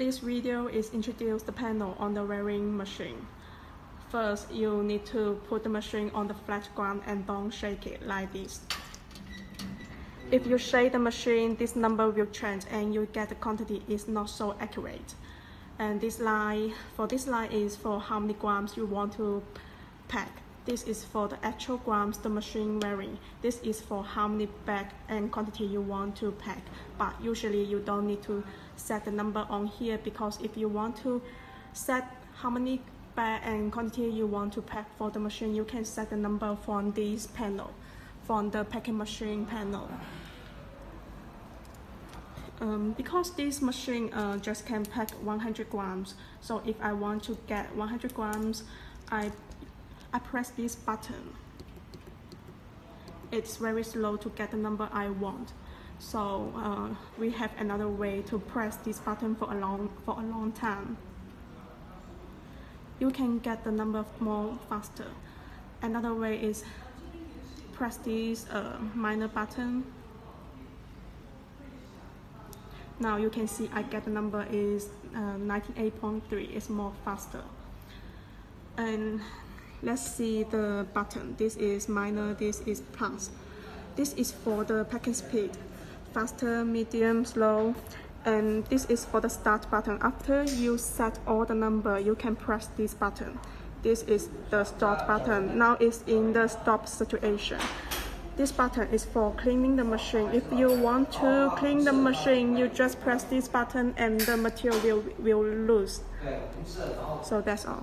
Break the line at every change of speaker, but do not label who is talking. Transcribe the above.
This video is introduce the panel on the weighing machine. First, you need to put the machine on the flat ground and don't shake it like this. If you shake the machine, this number will change and you get the quantity is not so accurate. And this line, for this line is for how many grams you want to pack. This is for the actual grams the machine wearing. This is for how many bag and quantity you want to pack. But usually you don't need to set the number on here because if you want to set how many bag and quantity you want to pack for the machine, you can set the number from this panel, from the packing machine panel. Um, because this machine uh, just can pack 100 grams, so if I want to get 100 grams, I I press this button. It's very slow to get the number I want. So uh, we have another way to press this button for a long for a long time. You can get the number more faster. Another way is press this uh, minor button. Now you can see I get the number is uh, 98.3. It's more faster. And let's see the button. This is minor this is plus. This is for the packing speed. Faster medium slow. And this is for the start button. After you set all the number you can press this button. This is the start button. Now it's in the stop situation. This button is for cleaning the machine. If you want to clean the machine you just press this button and the material will, will lose. So that's all